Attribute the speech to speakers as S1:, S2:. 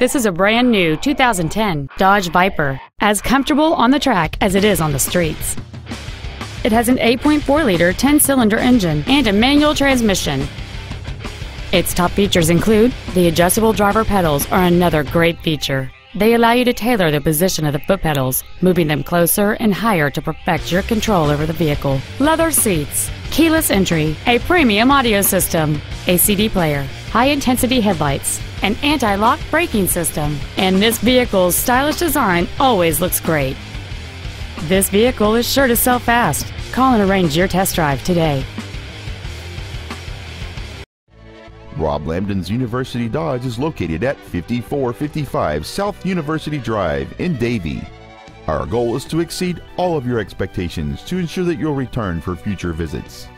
S1: This is a brand new 2010 Dodge Viper, as comfortable on the track as it is on the streets. It has an 8.4-liter 10-cylinder engine and a manual transmission. Its top features include the adjustable driver pedals are another great feature. They allow you to tailor the position of the foot pedals, moving them closer and higher to perfect your control over the vehicle. Leather seats, keyless entry, a premium audio system, a CD player, high-intensity headlights, an anti-lock braking system, and this vehicle's stylish design always looks great. This vehicle is sure to sell fast. Call and arrange your test drive today.
S2: Rob Lambdin's University Dodge is located at 5455 South University Drive in Davie. Our goal is to exceed all of your expectations to ensure that you'll return for future visits.